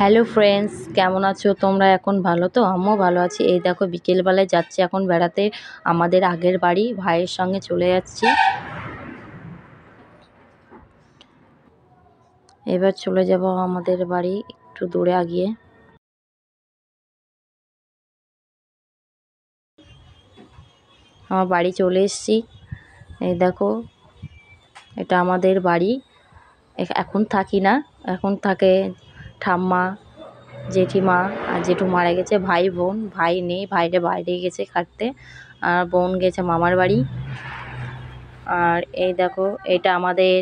Hello friends কেমন আছো? তোমরা এখন ভালো? তো আমিও ভালো আছি। এই দেখো, বিকেলবেলায় যাচ্ছি এখন বেড়াতে। আমাদের আগের বাড়ি, ভাইয়ের সঙ্গে চলে যাচ্ছি। এবার চলে যাব আমাদের বাড়ি, একটু দূরে আগিয়ে। আমার বাড়ি চলে এসেছি। এই দেখো, এটা আমাদের বাড়ি। এখন থাকি না। এখন থাকে ঠাম্মা, জেঠিমা আর জেঠু মারা গেছে, ভাই, বোন। ভাই নেই ভাইরে বাইরে গেছে খাটতে। আর বোন গেছে মামার বাড়ি। আর এই দেখো, এটা আমাদের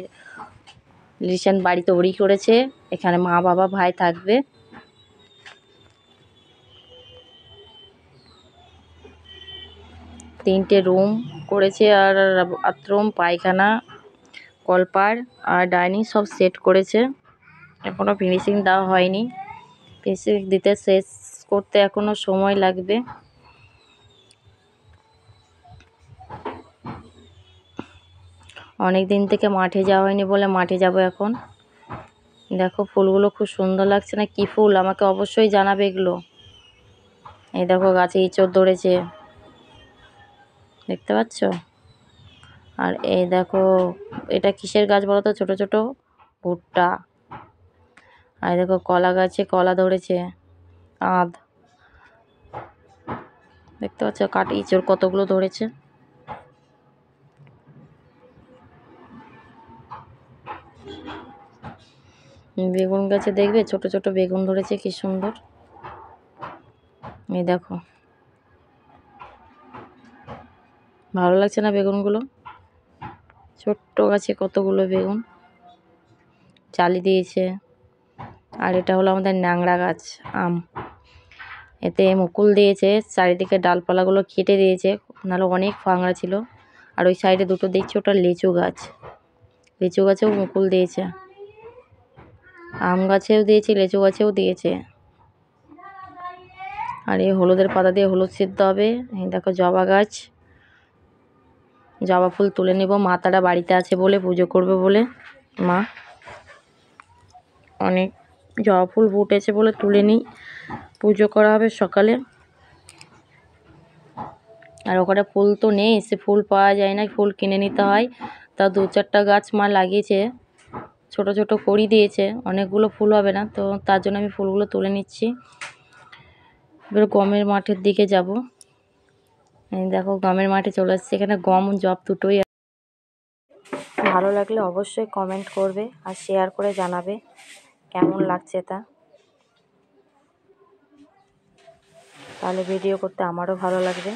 রিসেন্ট বাড়ি তৈরি করেছে। এখানে মা, বাবা, ভাই থাকবে। তিনটে রুম করেছে আর বাথরুম, পায়খানা, কলপার আর ডাইনিং সব সেট করেছে। এখনও ফিনিশিং দেওয়া হয়নি। ফিনিশিং দিতে শেষ করতে এখনও সময় লাগবে। অনেক দিন থেকে মাঠে যাওয়া হয়নি বলে মাঠে যাব এখন। দেখো, ফুলগুলো খুব সুন্দর লাগছে না? কী ফুল? আমাকে অবশ্যই জানাবে এগুলো। এই দেখো, গাছে ইঁচড় ধরেছে। দেখতে পাচ্ছ? আর এই দেখো, এটা কিসের গাছ বলো তো? ছোটো ছোটো ভুট্টা। আর দেখো কলা গাছে কলা ধরেছে আধ দেখতে পাচ্ছ কাঠ ইঁচড় কতগুলো ধরেছে? বেগুন গাছে দেখবে? ছোট ছোট বেগুন ধরেছে, কি সুন্দর। এই দেখো। ভালো লাগছে না বেগুনগুলো? ছোট্ট গাছে কতগুলো বেগুন? চালি দিয়েছে। আর এটা হলো আমাদের ন্যাংরা গাছ, আম। এতে মুকুল দিয়েছে, চারিদিকে ডালপালাগুলো কেটে দিয়েছে, নাহলে অনেক ফাংড়া ছিল। আর ওই সাইডে দুটো দেখছি ওটা লিচু গাছ। লিচু গাছেও মুকুল দিয়েছে। আম গাছেও দিয়েছে, লিচু গাছেও দিয়েছে। আর এই হলুদের পাতা দিয়ে হলুদ সিদ্ধ হবে। এই দেখো জবা গাছ। জবা ফুল তুলে নেব। মা তারা বাড়িতে আছে বলে, পুজো করবে বলে। মা, অনেক জবা ফুল ফুটেছে বলে তুলে নিই। পুজো করা হবে সকালে। আর ওখানে ফুল তো নেই, সে ফুল পাওয়া যায় না, ফুল কিনে নিতে হয়। তা দু চারটা গাছ মা লাগিয়েছে, ছোট ছোট করি দিয়েছে, অনেকগুলো ফুল হবে না, তো তার জন্য আমি ফুলগুলো তুলে নিচ্ছি। এবার গমের মাঠের দিকে যাব। দেখো, গমের মাঠে চলে আসছে এখানে গম, জব দুটোই ভালো লাগলে অবশ্যই কমেন্ট করবে আর শেয়ার করে জানাবে। কেমন লাগছে তা তাহলে ভিডিও করতে আমারও ভালো লাগবে।